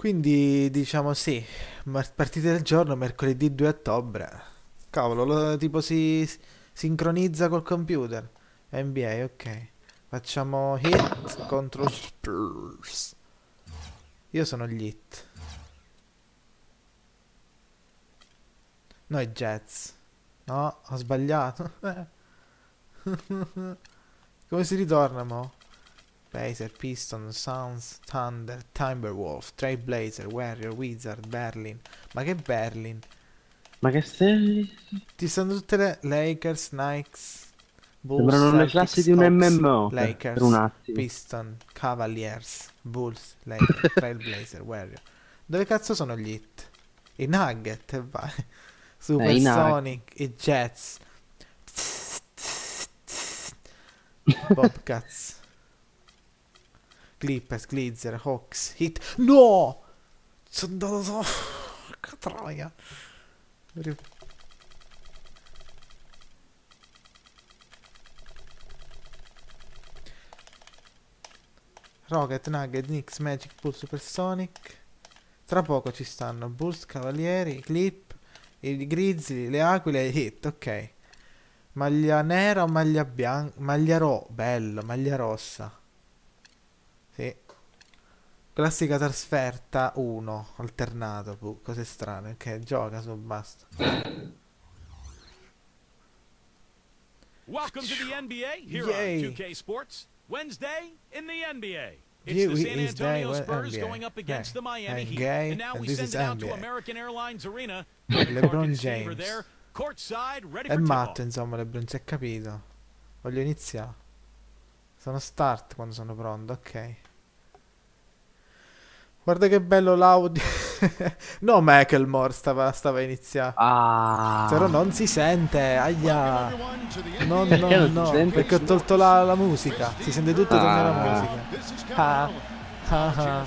Quindi diciamo sì, partite del giorno, mercoledì 2 ottobre. Cavolo, lo, tipo si sincronizza col computer. NBA, ok. Facciamo hit contro Spurs. Io sono gli hit. No, i Jets. No, ho sbagliato. Come si ritorna, mo'? Pacer, Piston, Suns, Thunder, Timberwolf, Trailblazer, Warrior, Wizard, Berlin. Ma che Berlin? Ma che sei? Ti stanno tutte le Lakers, Nikes, Bulls, Sembrano le classi di un MMO Lakers, per un attimo. Piston, Cavaliers, Bulls, Lakers, Trailblazer, Warrior. Dove cazzo sono gli hit? I Nugget, e vai. Supersonic, eh, i, i Jets. Bobcats. Clippers, Glitzer, Hawks, Hit. No! Sono andato so... Porca troia. Rocket, Nugget, Knicks, Magic, Bull, Supersonic. Tra poco ci stanno Bulls, Cavalieri, Clip, i Grizzly, le Aquile e Hit, ok. Maglia nera o maglia bianca? Maglia ro, bello, maglia rossa. Classica trasferta 1, alternato, cose strane. Ok, gioca su, basta. Welcome to the NBA here Yay. on 2K Sports. Wednesday in the NBA. It's Here the San Antonio Spurs NBA. going up against the Miami Heat. And now we send it out to American Airlines Arena. LeBron James. There, courtside, ready È matto, insomma, LeBron, si è capito. Voglio iniziare. Sono start quando sono pronto, ok. Guarda che bello l'audio. no, Macklemore stava, stava iniziando. Ah. Però non si sente. Aia. No, no, no. Perché ho tolto la, la musica. Si sente tutto ah. tranne la musica. Ah. Ah, ah.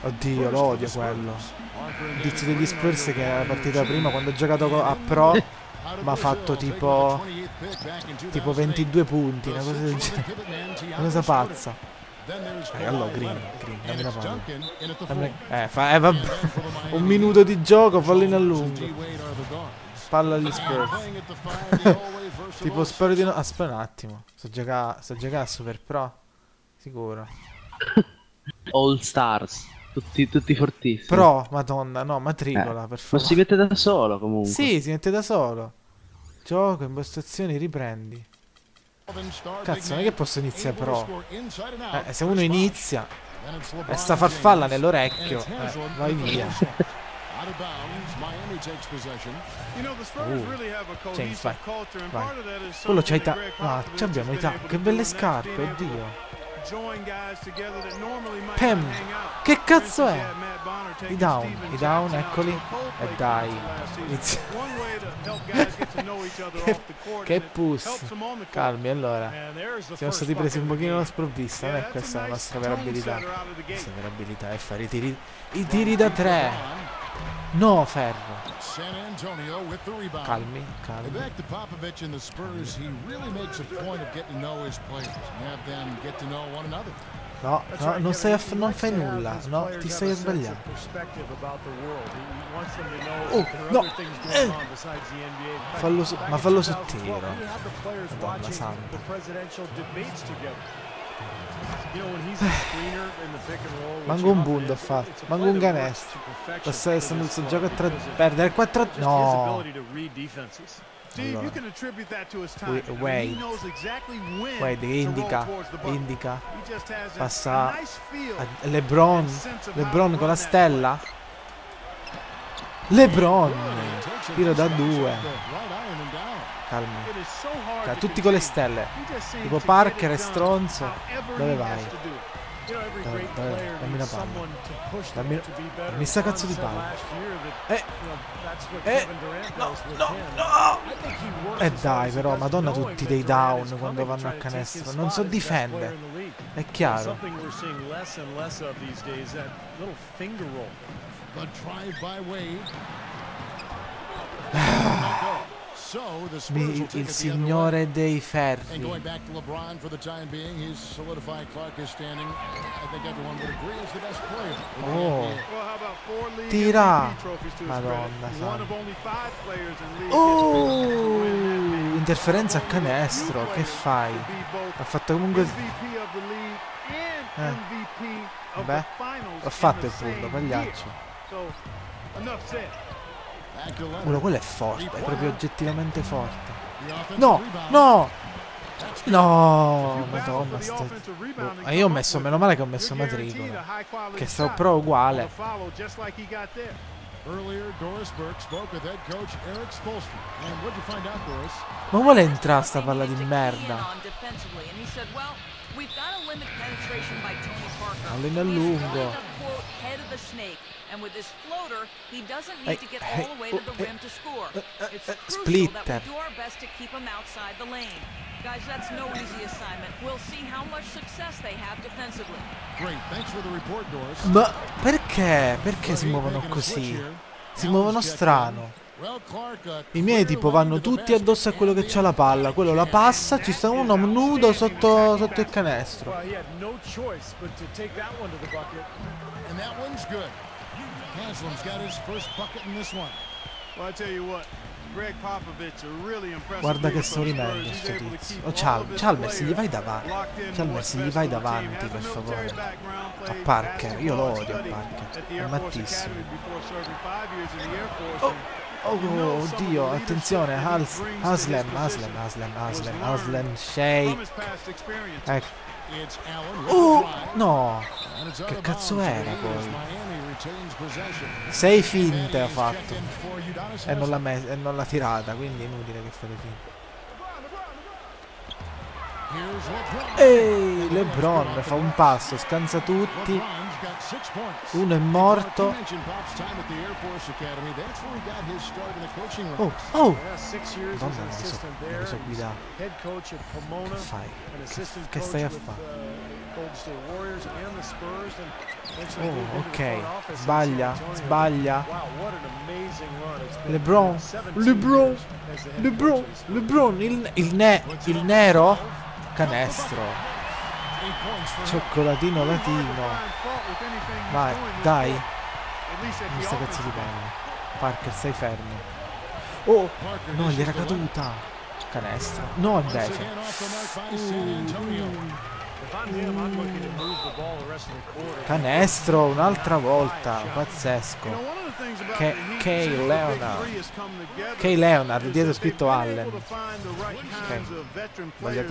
Oddio, lo odio quello. Il tizio degli Spurs che è la partita prima quando ho giocato a Pro mi ha fatto tipo tipo 22 punti, una cosa del genere. Una cosa pazza. Eh, allora, Green, Green, dammi la palla. Dammi... Eh, fa... eh, vabbè. Un minuto di gioco, fallo a lungo. Palla agli Spurs. tipo, spero di no... Aspetta un attimo. Sto giocando sto giocando a Super Pro. Sicuro. All Stars. Tutti, tutti fortissimi. Pro, madonna, no, matricola, eh, per favore. Ma si mette da solo comunque. Sì, si mette da solo. Gioco, impostazioni, riprendi. Cazzo, non è che posso iniziare però. Eh, se uno inizia e sta farfalla nell'orecchio, eh, vai via. Uh, James, vai. vai. Quello c'ha i ta... Ah, abbiamo i ta... Che belle scarpe, oddio. Pam! Che cazzo è? I down, i down, eccoli. E dai. Inizia. che, che puss. Calmi, allora. Siamo stati presi un pochino alla sprovvista. Non è questa la nostra vera abilità. La nostra vera abilità è fare i tiri, i tiri da tre. No, ferro. Calmi, calmi. Back to Popovich and the Spurs, he really makes a point of getting to know his players and have them get to know one another. No, no non, stai non fai nulla, no, ti stai sbagliando. Oh, no! Eh. Fallo su, ma fallo su tiro. Madonna santa. Manco un punto ha fatto, manco un canestro. Essendo il gioco a 3 perdere 4 No. Allora. Wait, wait, indica, indica, passa a Lebron, Lebron con la stella, Lebron, tiro da due, calma. Cioè, tutti con le stelle. Tipo Parker e stronzo. Dove vai? Dove, dove, dammi la palla. Dammi, dammi sta cazzo di palla. Eh. Eh. No, no, no. E eh dai però, madonna tutti dei down quando vanno a canestro. Non so difendere. È chiaro. Mi- il signore dei ferri. Oh. Tira. Madonna Oh, interferenza a canestro. Che fai? Ha fatto comunque. Eh. Beh, Ho fatto il punto, pagliaccio. Uno, quello è forte, è proprio oggettivamente forte. No, no, no, madonna. sta- and Ma io ho messo, meno male che ho messo matricola. Che pro on uguale. Ma vuole entrare sta palla di merda? Allena a lungo. And with this floater, he doesn't need to get all the way to the oh, rim to score. uh, uh, It's uh, crucial splitter. that we do our best to keep him outside the lane. Guys, that's no easy assignment. We'll see how much success they have defensively. Great. Thanks for the report, Doris. Ma perché? Perché si muovono così? Si muovono strano. I miei tipo vanno tutti addosso a quello che c'ha la palla. Quello la passa, ci sta uno nudo sotto, sotto il canestro. And that one's good. Haslam's got his first bucket in this one. Well, I tell you what, Greg Popovich, a really impressive Guarda che Spurs. sto tizio. Oh, Chal- Chalmers, gli vai davanti. Chalmers, gli vai davanti, Has per favore. A Parker, io lo odio a Parker. È mattissimo. Oh, oh, oddio, leadership attenzione, Haslem, was Haslem, learned Haslem, from Shake. Ecco. Oh, no. Che cazzo era poi? Sei finte ha fatto. E non l'ha, e non l'ha tirata, quindi è inutile che fate finte. Ehi, LeBron fa un passo, scansa tutti. Uno è morto. Oh, oh! Madonna, non mi so, non so guidare. Che fai? Che, stai a fare? uh, Oh, ok. Sbaglia, sbaglia. LeBron, 17 LeBron, LeBron. LeBron, il, il, ne- il nero? Canestro. Cioccolatino latino. Vai, dai. sta cazzo di palla. Parker, stai fermo. Oh, no, gli era caduta. Canestro. No, invece. off Canestro un'altra volta. Pazzesco. About K- Leonard. K. Leonard, dietro scritto Allen. able to find the right kinds of veteran Sbagliato players a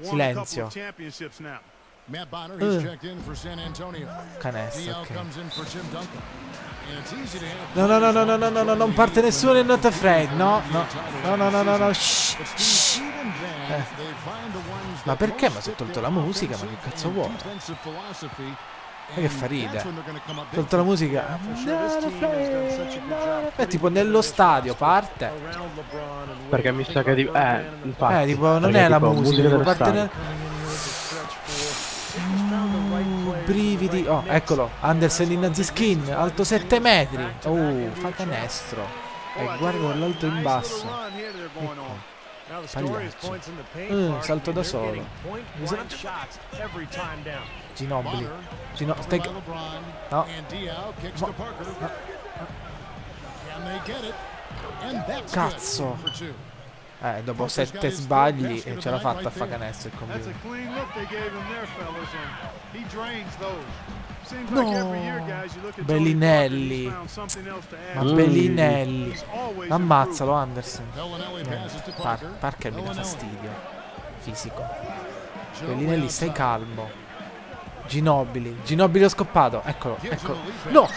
Silenzio. Matt Bonner, he's Uh. checked in for San Antonio. Canestro, ok. have No, no, no, no, no, no, no, no, non parte nessuno in not afraid. No, no. No, no, no, no, no. Shh, shh. Eh. Ma perché mi ha fit tolto la musica? Ma che cazzo philosophy. Ma che fa ride? Tolto la musica. È putting tipo nello stadio, parte. Perché mi sa che di... Eh, infatti. Eh, tipo, non è la musica, tipo parte nel... Mm, brividi. Oh, eccolo. Anderson in Aziskin, alto 7 metri. Oh, fa canestro. E tell guarda dall'alto in basso. little Pagliaccio. Eh, part. salto da solo. Ginobili. Gino... Stai... No. No. Cazzo. Eh, dopo sette sbagli e ce l'ha fatta a fa canestro il That's No. Bellinelli. Ma. Mm. Bellinelli. Ammazzalo Anderson. To Par- Parker. Mi dà fastidio. Fisico. Bellinelli, stai calmo. Ginobili. Ginobili ho scoppato. Eccolo, eccolo. No!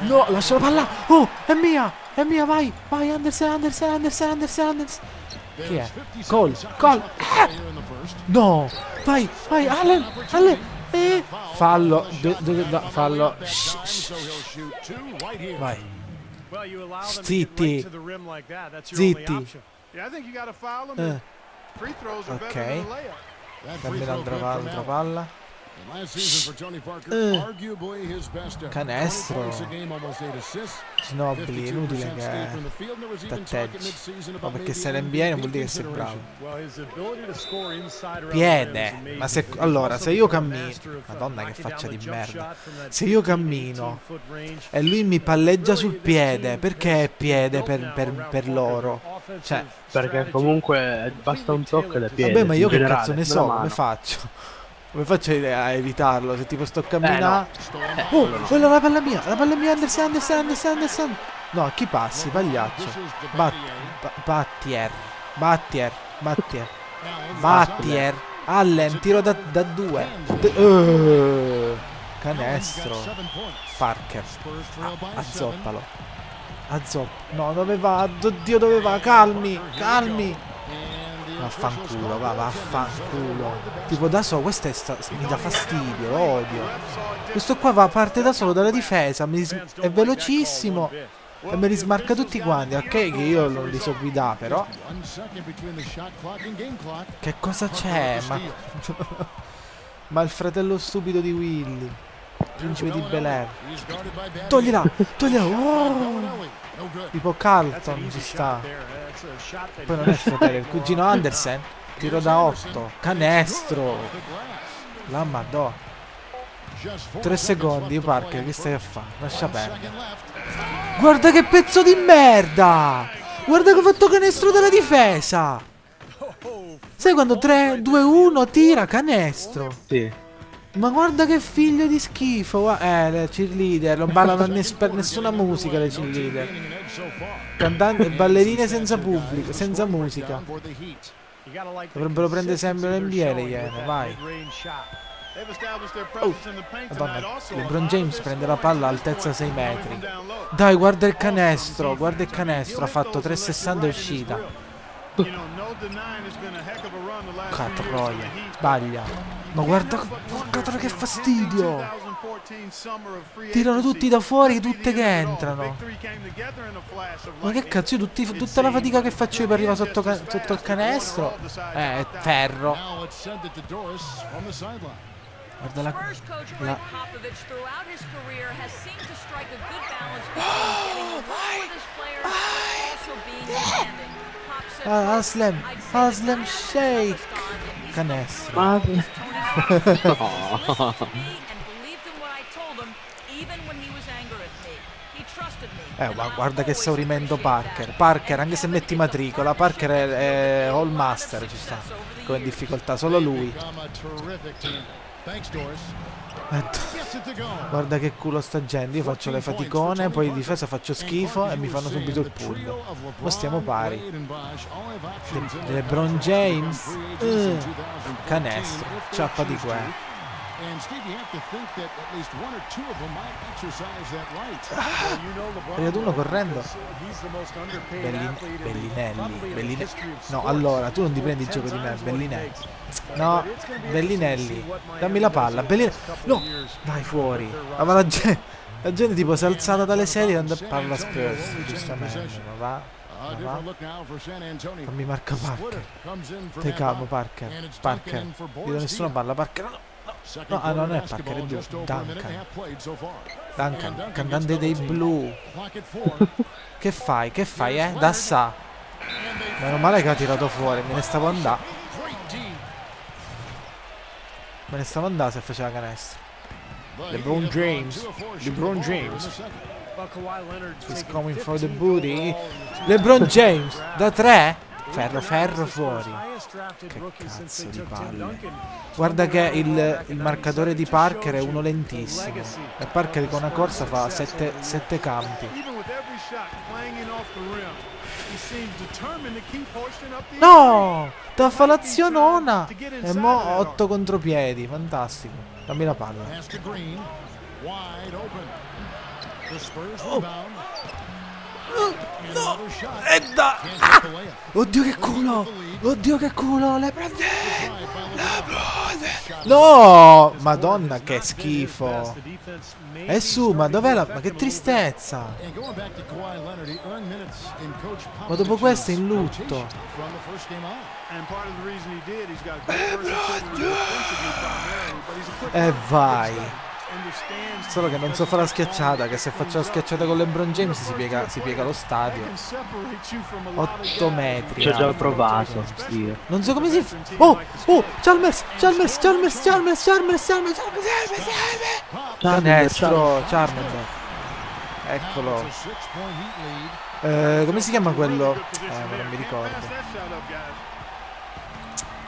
No, lascia la palla. Oh, è mia. È mia, vai. Vai Anderson, Anderson, Anderson, Anderson, Anderson. Chi è? There's 57 Gol, seconds gol. left to play here in the first. No. Vai, vai, Allen. Allen. Eh. Fallo. d- d- d- fallo. Shh, shh, shh. Vai. Zitti. Zitti. Eh. Ok. Dammi l'altra altra palla. Eh. ever. Canestro. 20 points a game, almost eight assists. Ginobili, è inutile 52% stay from the che t'atteggi. Ma perché sei an l'NBA non vuol dire che sei bravo. Piede. Ma se allora, se io cammino, uh, Madonna che faccia di merda. Se io 15, cammino 18 foot range. e lui mi palleggia sul piede, perché è piede per, per- per loro? Cioè, Perché comunque basta un tocco ed è piede. vabbè, ma io che generale, cazzo ne so, come faccio? Come faccio a evitarlo? Se tipo sto a Eh, no. Oh, quella è la palla mia, la palla mia, Anderson, Anderson, Anderson, Anderson. No, chi passi, pagliaccio. Bat- ba- Battier, Battier, Battier, Battier. Allen, tiro da, da due. D- eh, canestro. Parker, a- azzoppalo. Azzopp. No, dove va? Oddio, dove va? Calmi, calmi. Vaffanculo, va, vaffanculo. Tipo da solo, questo sta- mi dà fastidio, lo odio. Questo qua va, parte da solo dalla difesa, è velocissimo e me li smarca tutti quanti. Ok, che io non li so guidare, però. Che cosa c'è? Ma... Ma il fratello stupido di Willy. Principe di Bel Air. Toglila, toglila. Oh! Tipo Carlton ci sta. Poi non è fratello, il cugino Andersen. Tiro da 8. Canestro. La four 3 seconds secondi, Parker, che stai a fare? Lascia perdere. Guarda che pezzo di merda! Guarda che ha fatto canestro dalla difesa! Sai quando 3, 2, 1 tira canestro? Sì. Ma guarda che figlio di schifo! Eh, le cheerleader, non ballano per nessuna musica le cheerleader. Cantanti, ballerine senza pubblico, senza musica. Dovrebbero prendere sempre l'NBA le Iene, vai. Oh, Madonna, LeBron James prende la palla altezza 6 metri. Dai, guarda il canestro, guarda il canestro, ha fatto 3,60 e uscita. Catroia, sbaglia. Ma guarda, porca troia, che fastidio. Tirano tutti da fuori, tutte che entrano. Ma che cazzo, io tutti- tutta la fatica che faccio io per arrivare sotto, sotto il canestro. Eh, è ferro. Guarda la... La- demanding. Pop said, Ah, Aslem, "I'd say Aslem the players don't Shake. Canestro. Eh, guarda che esaurimento Parker. Parker, anche se metti matricola, Parker è, è All Master, ci sta. Come difficoltà, solo lui. Thanks, Doris. Guarda che culo sta gente, io faccio le faticone, poi in difesa faccio schifo e mi fanno subito il pull. Ma stiamo pari. Le- LeBron James, eh, canestro, ciappa di qua. And Steve, you have to think that at least one or two of them might exercise that right. È arrivato uno correndo. Belli- Bellinelli, Belline- No, allora, tu non ti prendi il gioco di me, Bellinelli. No, Bellinelli. Dammi la palla, Bellinelli. No, dai fuori. Ma la gente, la gente tipo si è alzata dalle sedie e andava a parla Spurs, giustamente. Ma va, ma va. Fammi marca Parker. Te calmo, Parker. Parker. Nessuna Diaw. palla, Parker. No, No, ah, non è è just Duncan. Duncan, cantante dei blu. Che fai? Che fai, eh? Da sa. Meno male che ha tirato fuori, me ne stavo andando. Me ne stavo andando se faceva canestro. LeBron James. LeBron James. He's coming for the booty. LeBron James da 3. Ferro, ferro fuori. Che cazzo di palle. Guarda che il, il marcatore di Parker è uno lentissimo. E Parker con una corsa fa 7 campi. Even with every shot clanging off the rim, he seems determined to keep hoisting up the No! Da fa l'azionona! E mo 8 contropiedi, fantastico. Dammi la palla. Oh. No! E da... Ah! Oddio che culo! Oddio che culo! Le prende! Le prende! No! Madonna che schifo! E su, ma dov'è la... Ma che tristezza! Ma dopo questo è in lutto. E vai. Solo che non so fare la schiacciata, che se faccio la schiacciata con LeBron James si piega, si piega lo stadio. 8 metri. Ci ho già alto. provato. Io. Non so come si fa. Oh, oh, Chalmers, Chalmers, Chalmers, Chalmers, Chalmers, Chalmers, Chalmers, Chalmers, Chalmers. Canestro, Charmander. Eccolo. Eh, come si chiama quello? Eh, non mi ricordo.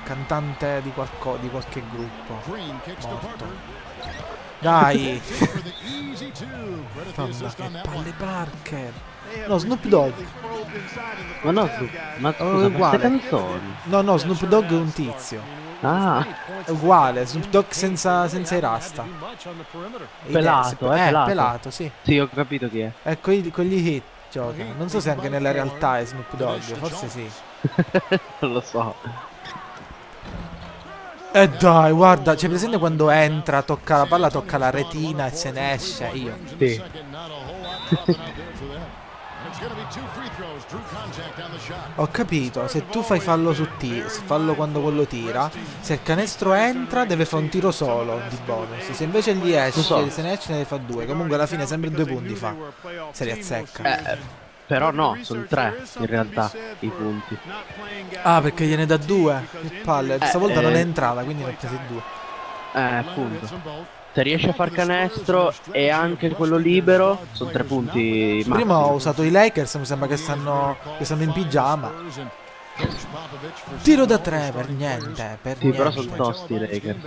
Cantante di, qualco, di qualche gruppo. Morto. Dai. Madonna, che palle Parker. No, Snoop Dogg. Ma no, ma Oh, scusa, queste canzoni. No, no, Snoop Dogg è un tizio. Ah, È uguale, Snoop Dogg senza, senza i rasta. Pelato, dance- eh, pelato. pelato, sì. sì, ho capito chi è. E con gli, con gli hit gioca. Non so se anche nella realtà è Snoop Dogg, forse sì. non lo so. E dai, guarda, c'è presente quando entra, tocca la palla, tocca la retina e se ne esce? Io. Sì. Ho capito, se tu fai fallo su T, fallo quando quello tira, se il canestro entra deve fare un tiro solo di bonus. Se invece gli esce, so. se ne esce ne deve fare due. Comunque alla fine sempre due punti fa. Se li azzecca. Eh, però no, sono tre in realtà i punti. Ah, perché gliene dà due? Che palle, stavolta eh. non è entrata, quindi ne ho presi due. Eh, appunto. Se riesci a far canestro e anche quello libero, sono tre punti Prima massimi. ho usato i Lakers, mi sembra che stanno, che stanno in pigiama. Tiro da tre per niente, per Sì, però sono niente. tosti i Lakers.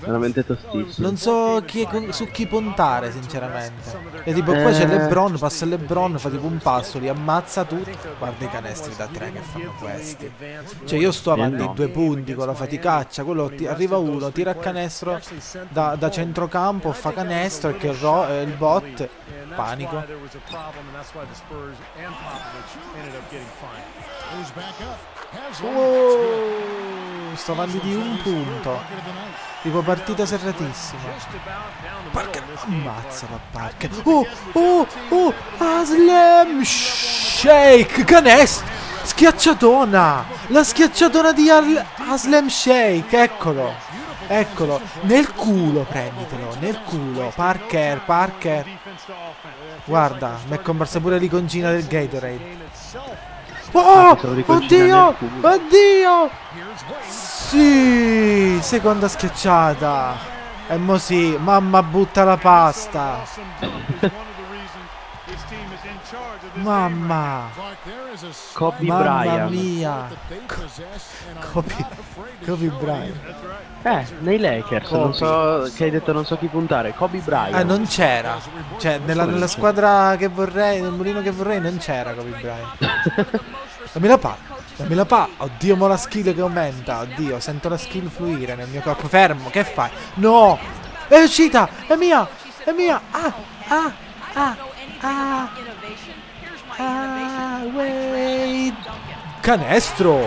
Veramente tostissimi. Non so chi è- su chi puntare, sinceramente. E tipo qua c'è Eh. LeBron, passa LeBron, fa tipo un passo, li ammazza tutti. Guarda i canestri da tre che fanno questi. Cioè io sto avanti Eh, no. due punti con la faticaccia, quello ti- arriva uno, tira a canestro da, da centrocampo, fa canestro e che ro- eh, il bot, panico. Oh, sto avanti di un punto. Tipo partita serratissima. Parker, ammazzala Parker. Oh, oh, oh, Aslem Shake, canestro. Schiacciatona. La schiacciatona di Al- Aslem Shake, eccolo. Eccolo, nel culo prenditelo, nel culo. Parker, Parker. Guarda, mi è comparsa pure l'iconcina del Gatorade. Oh, pensavo l'iconcina oddio, oddio. Sì, seconda schiacciata. E mo sì, mamma butta la pasta. Mamma. Kobe Mamma Bryant. mia. Kobe, Kobe Bryant. Eh, nei Lakers, non so che hai detto non so chi puntare. Kobe Bryant. Ah, non c'era. Cioè, nella, nella squadra che vorrei, nel mulino che vorrei, non c'era Kobe Bryant. Dammi la palla. Dammi la palla. Oddio, mo la skill che aumenta. Oddio, sento la skill fluire nel mio corpo. Fermo, che fai? No! È uscita! È mia! È mia! Ah! Ah! Ah! Ah! Wait! Canestro!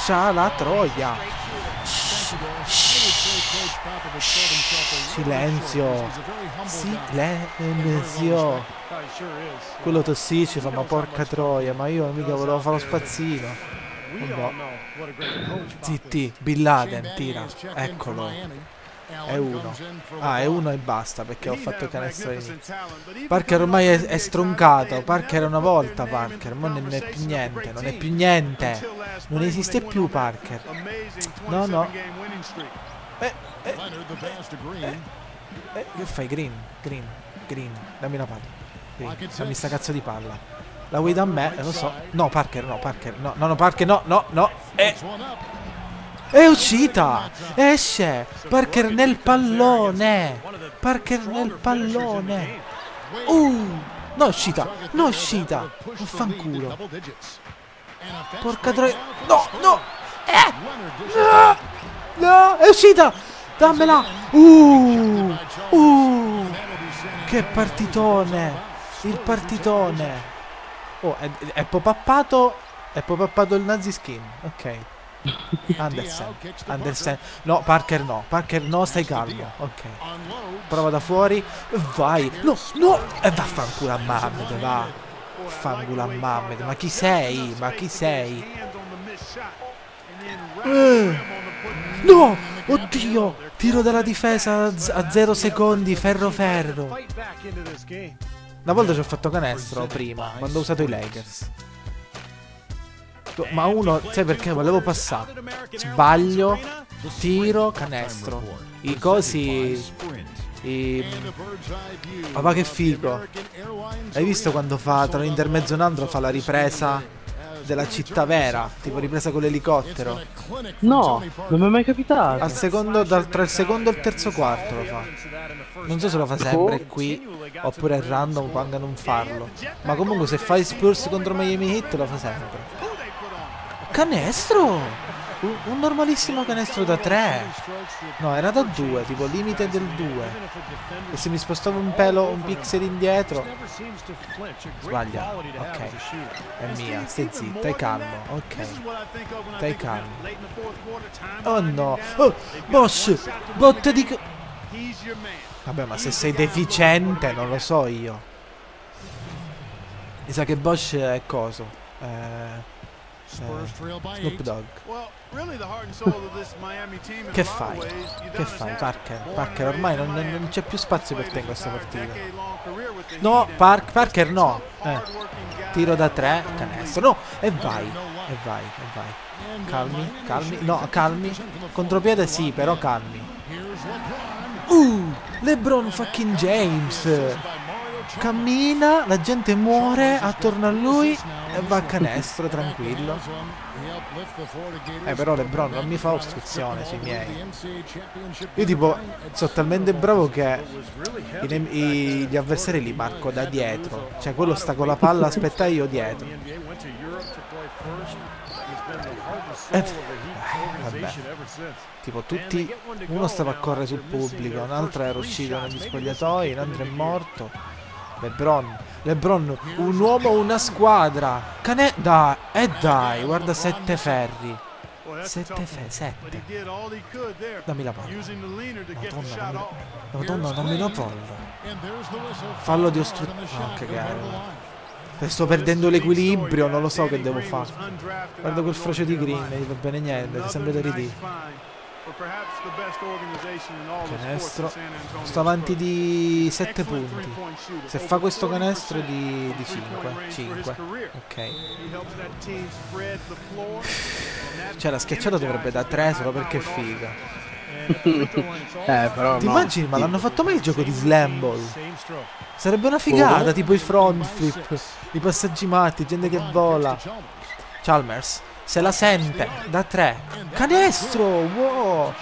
Scia la troia! Silenzio! Silenzio! Quello tossisce fa ma porca troia, ma io mica volevo fare lo spazzino. No. Zitti, Bin Laden, tira. Eccolo. È uno. Ah, è uno e basta perché ho fatto canestro all'inizio. Parker ormai è, è stroncato. Parker una volta, Parker. Ma non è più niente, non è più niente. Non esiste più Parker. No, no. Eh, eh, eh, che fai? Green, green, green. Dammi la palla. Green, dammi sta cazzo di palla. La vuoi da me? Eh, lo so. No, Parker, no, Parker. No, no, no, Parker, no, no, no. Eh. È uscita! Esce! Parker nel pallone! Parker nel pallone! Uh! No, è uscita! No, è uscita! Vaffanculo! Porca troia! No, no! Eh! No! No! È uscita! Dammela! Uh! Uh! Che partitone! Il partitone! Oh, è, è popappato. È popappato il nazi skin. Ok. Andersen. Andersen. No, Parker no. Parker no, stai calmo. Ok. Prova da fuori. Vai. No, no. E vaffanculo a Mohamed, va. Vaffanculo a Mohamed. Ma chi sei? Ma chi sei? Eh. No! Oddio! Tiro dalla difesa a 0 secondi, ferro ferro. Una volta ci ho fatto canestro prima, quando ho usato i Lakers. Ma uno, sai perché? Volevo passare. Sbaglio, tiro, canestro. I cosi... I... Papà che figo. Hai visto quando fa tra l'intermezzo e un altro fa la ripresa della città vera? Tipo ripresa con l'elicottero. No, non mi è mai capitato. Al secondo, dal- tra il secondo e il terzo quarto lo fa. Non so se lo fa sempre qui oppure è random quando non farlo. Ma comunque se fai Spurs contro Miami Heat lo fa sempre. Canestro! Un, un normalissimo canestro da 3. No, era da 2, tipo limite del 2. E se mi spostavo un pelo, un pixel indietro. Sbaglia. Ok. È mia, stai zitto, stai calmo. Ok. Stai calmo. Oh no. Oh, Bosch! Botte di... Vabbè, ma se sei deficiente, non lo so io. Mi sa che Bosch è coso. Eh, Snoop Dogg. Che fai? Che fai, Parker? Parker, ormai non, non- c'è più spazio per te in questa partita. No, Park, Parker no. Eh, tiro da tre, canestro. No, e vai, e vai, e vai. Calmi, calmi. No, calmi. Contropiede sì, però calmi. Uh, LeBron fucking James. Cammina, la gente muore attorno a lui e va a canestro, tranquillo. Eh, però LeBron non mi fa ostruzione sui miei. Io tipo, sono talmente bravo che i i- gli avversari li marco da dietro. Cioè, quello sta con la palla, aspetta io dietro. Eh, vabbè. Tipo, tutti... Uno stava a correre sul pubblico, un altro era uscito negli spogliatoi, un altro è morto. Lebron, Lebron, un uomo, una squadra. Cane... Dai, e dai, guarda sette ferri. Sette fe... sette. Dammi la palla. Madonna. Madonna, dammi la palla. Fallo di ostruzione. Oh, che. Se sto perdendo l'equilibrio, non lo so che devo fare. Guarda quel frocio di green, non va bene niente, sembra da ridire. Canestro. Sto avanti di 7 punti. Se fa questo canestro di, di 5. 5. Ok. Cioè la schiacciata dovrebbe da 3 solo perché è figa. Eh, però Ti no. immagini? Ma l'hanno fatto mai il gioco di Slam Ball? Sarebbe una figata, tipo i front flip, i passaggi matti, gente che vola. Chalmers se la sente da 3. Canestro! Wow!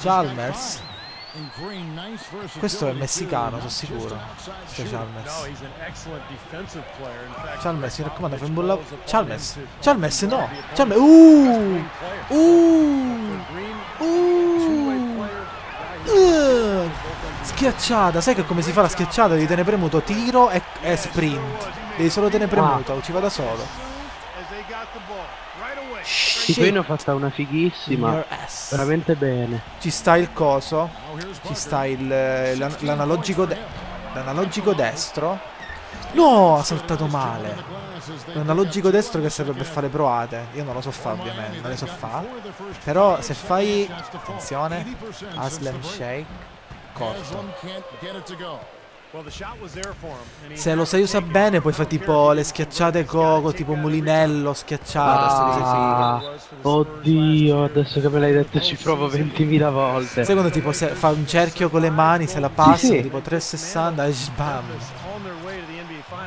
Chalmers. Questo è messicano, sono sicuro. Questo è Chalmers. Chalmers, mi raccomando, fai un buon lavoro. Chalmers. Chalmers no. Chalmers. Uh! Uh! Uh! Uh! Schiacciata. Sai che come si fa la schiacciata? Devi tenere premuto tiro e, e sprint. Devi solo tenere premuto, ci va da solo. Tipo io ne ho fatta una fighissima. Veramente bene. Ci sta il coso. Ci sta il l'an- l'analogico de- destro. No, ha saltato male. L'analogico destro che serve per fare proate. Io non lo so fare ovviamente, non le so fare. Però se fai attenzione, Aslam Shake corto. Se lo sai usare bene, poi fa tipo le schiacciate co, tipo mulinello, schiacciata. Ah, oddio, adesso che me l'hai detto ci provo 20.000 volte. Secondo tipo se fa un cerchio con le mani, se la passa, sì. tipo 360 e sbam.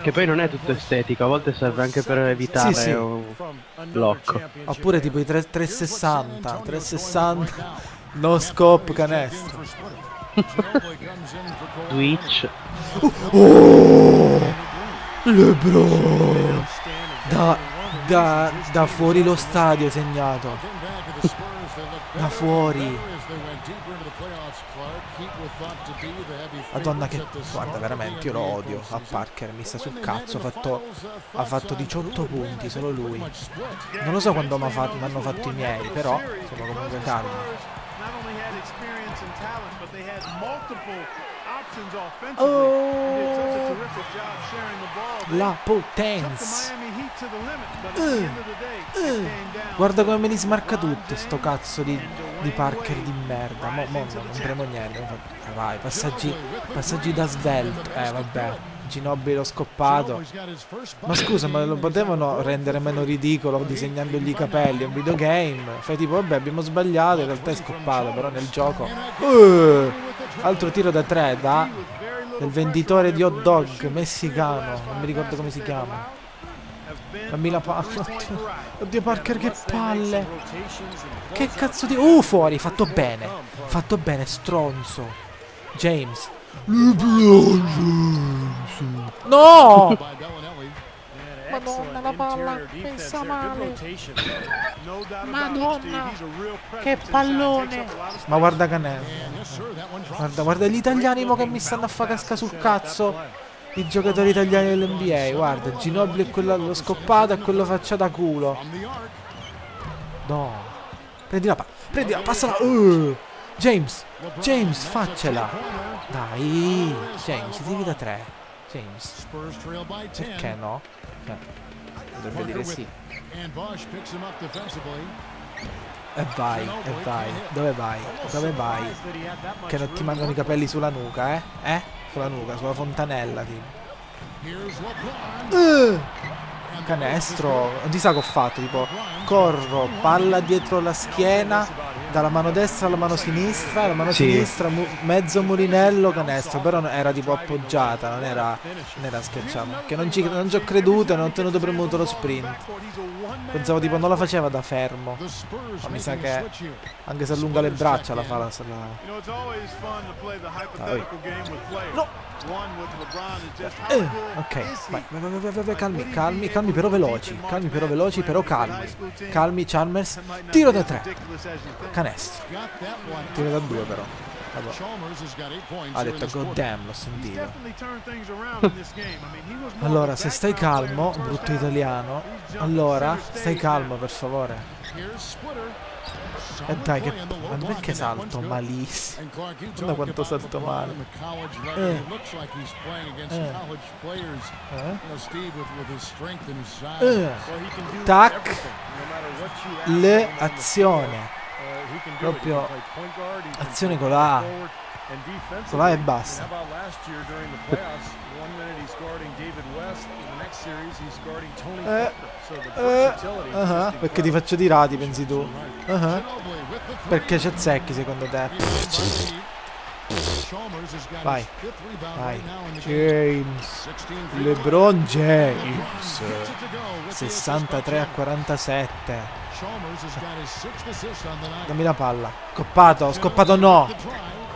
Che poi non è tutto estetico, a volte serve anche per evitare Sì, sì. un blocco. Oppure tipo i 3, 360, 360, no scope canestro. Twitch. Oh! Lebron! Da, da, da fuori lo stadio segnato. Da fuori. Madonna che... Guarda, veramente, io lo odio a Parker. Mi sta sul cazzo. Ha fatto, ha fatto 18 punti, solo lui. Non lo so quando mi hanno fatto i miei, però sono comunque calmo. Oh. La potenza. Uh. down Guarda come me li smarca tutte sto cazzo di, di Parker di merda. Mo, mo no, non premo niente. vai, passaggi, passaggi da svelto. Eh vabbè, Ginobili l'ho scoppato. Ma scusa, ma lo potevano rendere meno ridicolo disegnandogli i capelli? È un videogame. Fai tipo, vabbè, abbiamo sbagliato, in realtà è scoppato, però nel gioco. Uh, altro tiro da tre da del venditore di hot dog messicano. Non mi ricordo come si chiama. Fammi la palla. Oddio, oddio Parker, che palle. Che cazzo di... Uh, fuori, fatto bene. Fatto bene, stronzo. James. No! Madonna, la palla messa male. Madonna, che pallone. Ma guarda Canè. Guarda, guarda gli italiani mo che mi stanno a fare casca sul cazzo. I giocatori italiani dell'NBA, guarda, Ginobili è quello allo scoppato e quello faccia da culo. No. Prendi la palla, prendi la passala. Uh. James, James, faccela. Dai, James, tiri da tre. James, perché no? Eh, dovrebbe dire sì. E vai, e vai. Dove vai? Dove vai? Che non ti mancano i capelli sulla nuca, eh? Eh? Sulla nuca, sulla fontanella, tipo. Uh, canestro. Non ti sa che ho fatto, tipo, corro, palla dietro la schiena, dalla mano destra alla mano sinistra, la mano Sì. sinistra, mu- mezzo mulinello, canestro. Però era tipo appoggiata, non era, non era schiacciata. Che non ci, non ci ho creduto e non ho tenuto premuto lo sprint. Pensavo tipo non la faceva da fermo. Ma mi sa che anche se allunga le braccia la fa la... la-. No. Eh, ok, vai, vai, vai, vai, vai, vai, calmi, calmi, calmi però veloci, calmi però veloci, però calmi. Calmi, Chalmers, tiro da tre, canestro, tiro da due però. Ha detto god damn, l'ho sentito. Allora, se stai calmo, brutto italiano, allora stai calmo per favore. E dai, che... Ma perché salto malissimo? Guarda Guarda quanto salto male. Eh. Eh. Eh? Eh. Tac, le azione. Proprio azione con la A. Con la A e basta. Eh, eh, ah, perché ti faccio tirati, pensi tu? Ah, Perché c'è zecchi secondo te? Vai, vai. James. LeBron James. 63 a 47. Dammi la palla. Scoppato, scoppato no.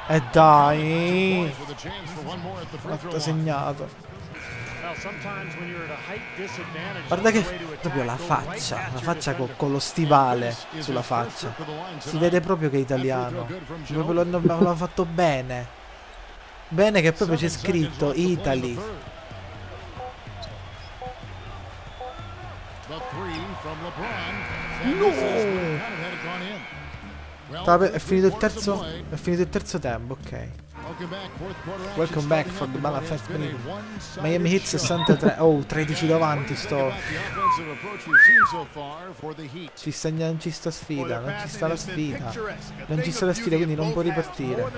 E dai. Fatto segnato. Guarda che proprio la faccia, la faccia co- con lo stivale sulla faccia. Si vede proprio che è italiano. Proprio l'hanno fatto bene. Bene che proprio c'è scritto Italy. Per- è finito il terzo. È finito il terzo tempo, ok. Welcome back for the Balla Fest. Miami Heat 63. Oh, 13 davanti sto. Ci sta, non ci sta sfida, non ci sta la sfida. Non ci sta la sfida, quindi non può ripartire.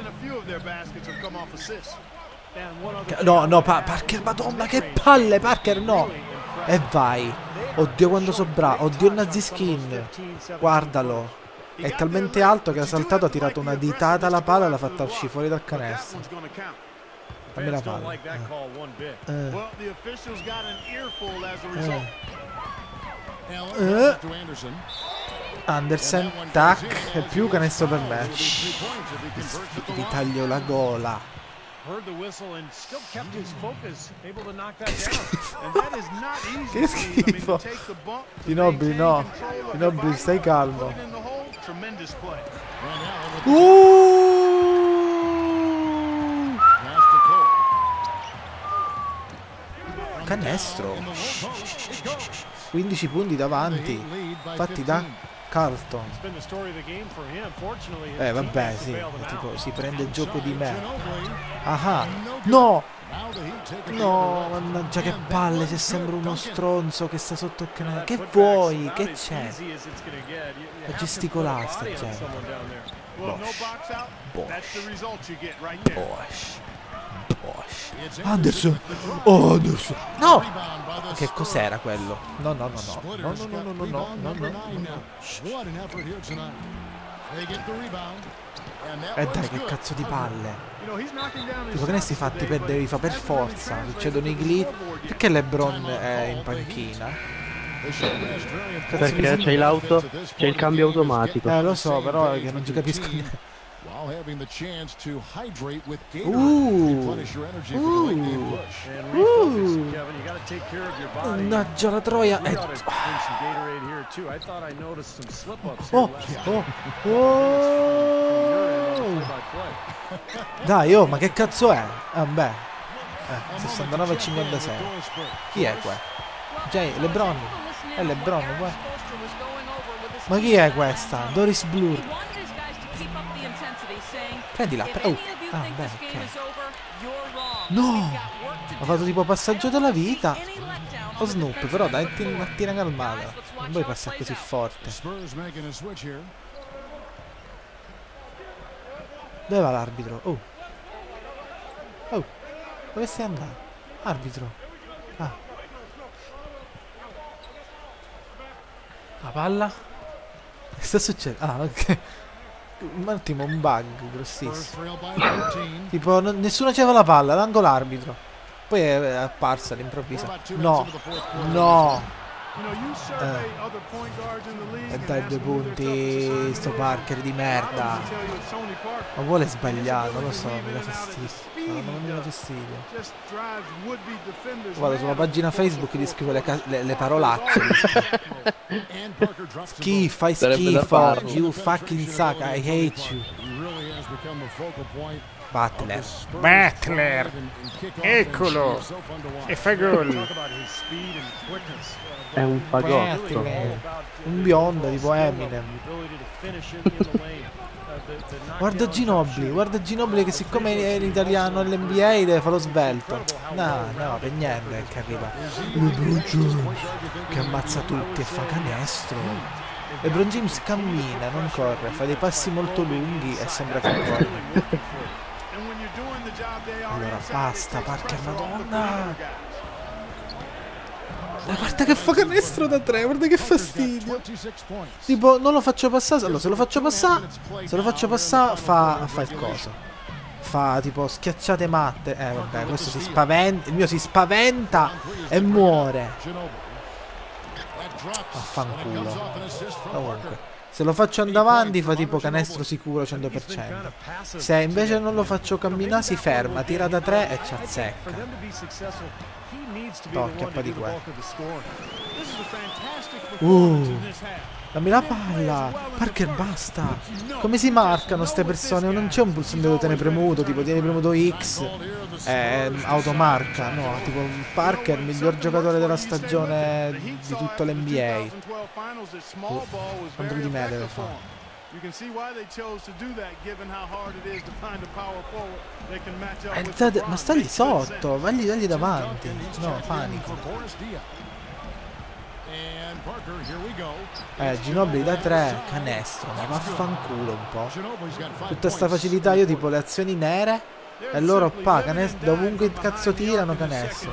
No, no, Pa- Parker, madonna, che palle, Parker, no. E vai. Oddio quando so bravo. Oddio il nazi skin. Guardalo. È talmente alto che ha saltato, ha tirato una ditata alla palla e l'ha fatta uscire fuori dal canestro. Dammi la palla. Eh. Eh. Eh. Anderson, tac, e più canestro per me. Vi taglio la gola. Che schifo. Ginobili, no. Ginobili, stai calmo. Tremendous play. Canestro. 15 punti davanti, fatti da Carlton. Eh vabbè, sì, tipo, si prende il gioco di me. Ah, ah, no! A No, mannaggia che palle, se sembra uno stronzo che sta sotto il canale. Che vuoi? Che c'è? have to gesticolare a sta gente. there. Bosh. Bosh. It's Anderson. Oh, Anderson. No! Che cos'era quello? No, no, no, no. No, no, no, no, no, no, no, no, no. E one's dai, che cazzo di palle. Tipo che ne shots fatti perdere fa per forza. Succedono i glitch. Perché LeBron è in panchina? Perché c'è l'auto, c'è il cambio automatico. Eh, lo so, però che non ci capisco niente. While having the chance to hydrate with Gatorade, Ooh. replenish your energy for the late game push. And refocus. Kevin. You got to take care of your body. Mannaggia la troia. We ought to drink some Gatorade here too. I thought I noticed some slip-ups here Oh, last oh, oh. Dai, oh, ma che cazzo è? Ah, beh. Eh, 69 e 56. Chi è qua? Jay, LeBron. È LeBron, qua. Ma chi è questa? Doris Blur. Prendila, pre- oh. Ah, beh, ok. No! Ho fatto tipo passaggio della vita. O Snoop, però dai, una tira calmata. Non puoi passare così forte. Dove va l'arbitro? Oh. Oh. Dove stai andando? Arbitro. Ah. La palla? Che sta succedendo? Ah, ok. Un attimo, un bug grossissimo. Spurs trail by 13. Tipo, non- nessuno c'aveva la palla, l'angolo arbitro. Poi è, apparsa all'improvviso. No, no. You know, you survey other point guards in the league E dai due punti, sto. Parker di merda. Ma vuole sbagliare, non lo so, mi dà fastidio. non mi dà fastidio. Guarda, sulla pagina Facebook of gli scrivo le, le- le parolacce. Schifo, fai schifo. You fucking suck, I hate you. Butler. Butler. Eccolo. E fa gol. È un fagotto. Un biondo tipo Eminem. Guarda Ginobili, guarda Ginobili che siccome è in italiano all'NBA deve farlo svelto. No, no, per niente che arriva. LeBron James che ammazza tutti e fa canestro. LeBron James cammina, non corre, fa dei passi molto lunghi e sembra che corre. Allora basta, Parker, madonna. Ma guarda che fa canestro da tre, guarda che fastidio. 26 points. Tipo, non lo faccio passare. Allora, se lo faccio passare, se lo faccio passare, fa, fa il coso. Fa tipo schiacciate matte. Eh, vabbè, questo si spaventa. Il mio si spaventa e muore. Vaffanculo. Comunque. Se lo faccio andare avanti, fa tipo canestro sicuro 100%. Se invece non lo faccio camminare, si ferma, tira da tre e ci azzecca. Acchiappa di qua. Uh. Uh. Dammi la palla. Parker, basta. Come si marcano ste persone? Non c'è un pulsante dove tiene premuto, tipo tieni premuto X. Eh, automarca. No, tipo Parker, miglior giocatore della stagione di tutto l'NBA. Contro di me deve fare. You can see why they chose to do that, given how hard it is to find a power forward that can match up with ma Makes good sotto, vagli davanti. No, panico. For Boris Diaw. And Parker, here we go. Eh, Ginobili da 3, canestro, ma vaffanculo un po'. Tutta sta facilità, io tipo le azioni nere e loro pa, canestro, dovunque cazzo tirano canestro.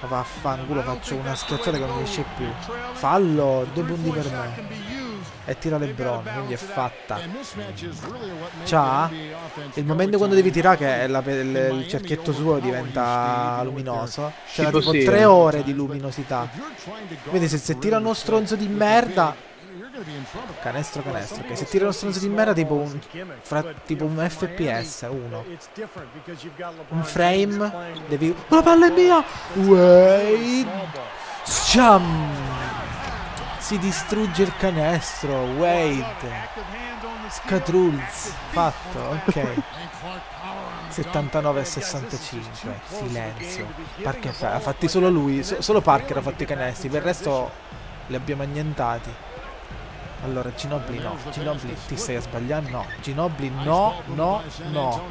Ma vaffanculo, faccio una schiacciata che non riesce più. Fallo, due punti per me. E tira LeBron, quindi è fatta. C'ha il momento quando devi tirare che la- il, il cerchietto suo diventa luminoso. C'era Tipo tipo sì, 3 eh. ore di luminosità. Vedi, se, se tira uno stronzo di merda, canestro canestro. Ok, se tira uno stronzo di merda tipo un, fra, tipo un FPS 1. Un frame, devi... Oh, la palla è mia! Wait! Jam! Si distrugge il canestro, wait! Scatrulz, fatto, ok. And Clark power on that. 79 a 65. Silenzio. Parker fa- ha fatti solo lui. so- solo Parker ha fatto i canestri. Per il resto li abbiamo annientati. Allora, Ginobili no. Ginobili ti stai a sbagliare? No. Ginobili no, no, no.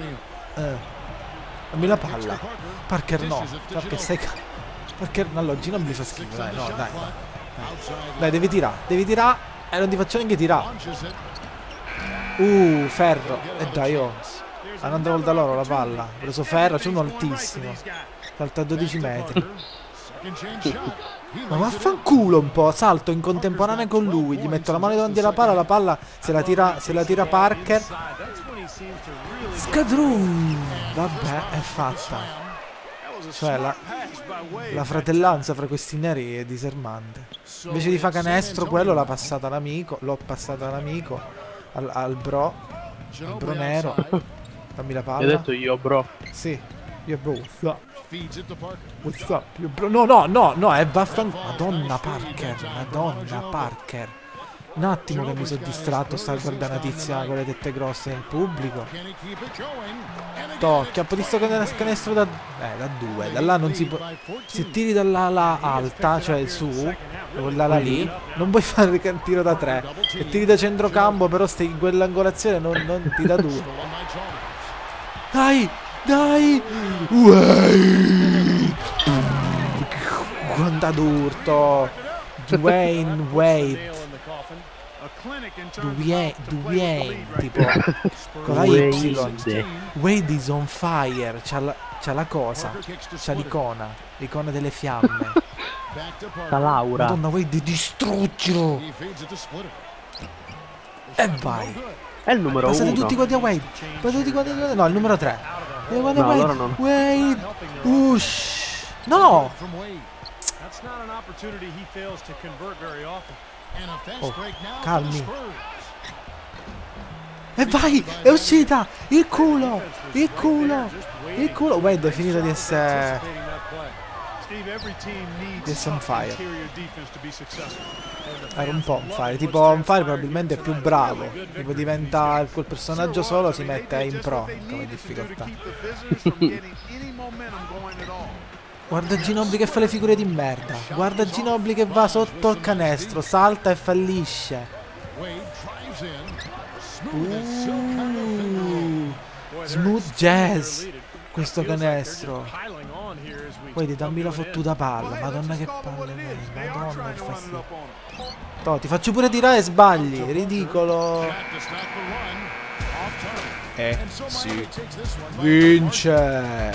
Eh. Dammi la palla. Parker no. Parker stai... Parker... Allora, Ginobili fa schifo. Dai, no, dai. Dai, dai devi tirare. Devi tirare. E non ti faccio neanche tirare. Uh, ferro. E dai, oh. Hanno andato da loro la palla. Ha preso ferro, c'è uno altissimo. Salta a 12 metri. Ma vaffanculo un po', salto in contemporanea con lui, gli metto la mano davanti alla palla, la palla se la tira, se la tira Parker. Scadrum! Vabbè, è fatta. Cioè, la, la fratellanza fra questi neri è disarmante. Invece di fare canestro, quello l'ha passata all'amico, l'ho passata all'amico, al, al bro, al bro nero. Dammi la palla. detto io, bro. Sì, io bro, what's up? What's up? Io bro, no, no, no, no, è vaffan... Madonna Parker, Madonna Parker. Un attimo che mi sono distratto, stavo a guardare una tizia con le tette grosse nel pubblico. Tocchia, cane- canestro da... Eh, da due. Da là non si può... Se tiri dall'ala alta, cioè su, quell'ala lì, non puoi fare il tiro da tre. Se tiri da centrocampo, però stai in quell'angolazione, non, non ti da due. Dai, dai! Wade! Quanta d'urto! Dwayne Wade. Dwayne, Dwayne, tipo con la Y. Wade. Wade is on fire. C'ha la, c'ha la cosa. C'ha l'icona. L'icona delle fiamme. La Laura. Madonna, Wade, distruggilo! E vai. È il numero Passate uno. tutti quanti a Wade. Passate tutti quanti a Wade. No, il numero 3. No, allora non- Wade. Ush. No. That's not an opportunity he fails to convert very often. Oh, calmi. E vai. È uscita. Il culo. Il culo. Il culo. Wade è finito di essere... Needs Yes, on fire. Era un po' on fire. Tipo on fire probabilmente è più bravo. Tipo diventa quel personaggio solo si They mette in pro come difficoltà. Guarda Ginobili che fa le figure di merda. Guarda Ginobili che va sotto il canestro, salta e fallisce. Uh, smooth jazz. Questo canestro. Poi dammi la fottuta palla. Madonna che palle. Madonna che fastidio. Ti faccio pure tirare e sbagli. Ridicolo. Eh, sì. Vince.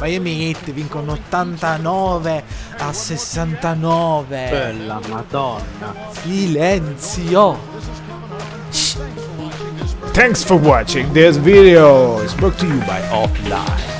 Miami Heat vincono 89 a 69. Bella madonna. Silenzio. Thanks for watching this video. It's brought to you by Offline.